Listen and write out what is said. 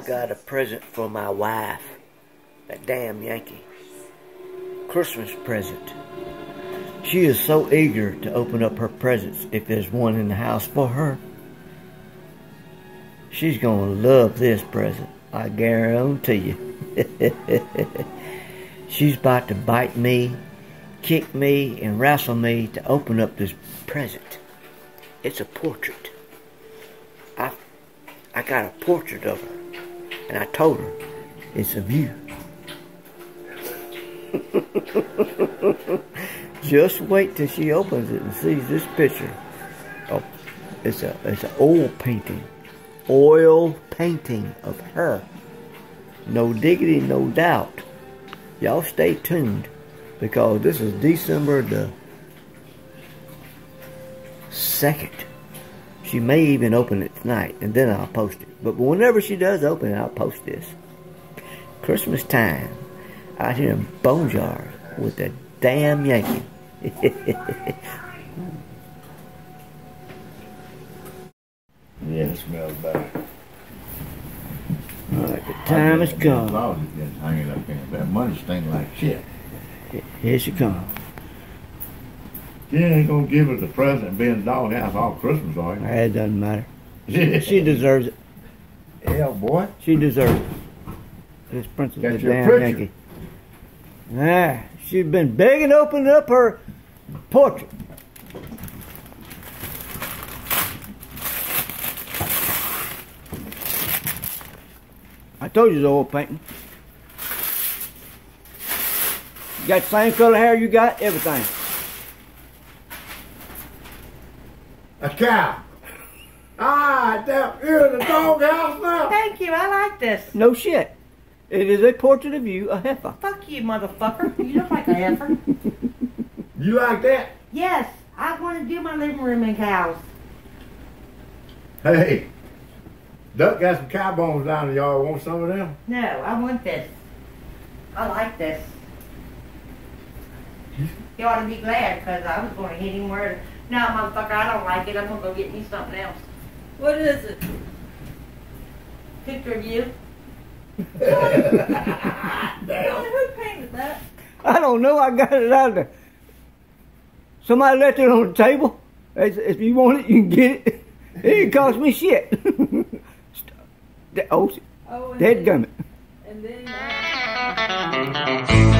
I got a present for my wife. That damn Yankee. Christmas present. She is so eager to open up her presents if there's one in the house for her. She's gonna love this present. I guarantee you. She's about to bite me, kick me, and wrestle me to open up this present. It's a portrait. I, I got a portrait of her, and I told her it's of you. Just wait till she opens it and sees this picture. Oh, it's a it's an oil painting, oil painting of her. No diggity, no doubt. Y'all stay tuned because this is December the second. She may even open it tonight, and then I'll post it. But whenever she does open it, I'll post this. Christmas time, out here in Boneyard with the damn Yankee. Yeah, it smells bad. Alright, the time. Closet just hanging up in That money stink like shit. Here she comes. You ain't gonna give her the present being be in doghouse all Christmas, are It doesn't matter. She deserves it. Hell, boy. She deserves it. This princess is damn picture. Yankee. Ah, she's been begging to open up her portrait. I told you it's oil painting. You got the same color hair you got, everything. A cow. Ah, damn, you're in the doghouse now. Thank you. I like this. No shit. It is a portrait of you, a heifer. Fuck you, motherfucker. You look like a heifer. You like that? Yes, I want to do my living room in cows. Hey, Duck got some cow bones down in the yard. Want some of them? No, I want this. I like this. You ought to be glad because I was going to hit him where. No, motherfucker, I don't like it. I'm going to go get me something else. What is it? Picture of you. Well, who painted that? I don't know. I got it out of there. Somebody left it on the table. If if you want it, you can get it. It didn't cost me shit. that, oh, Oh, and dead then, gummit. and then uh,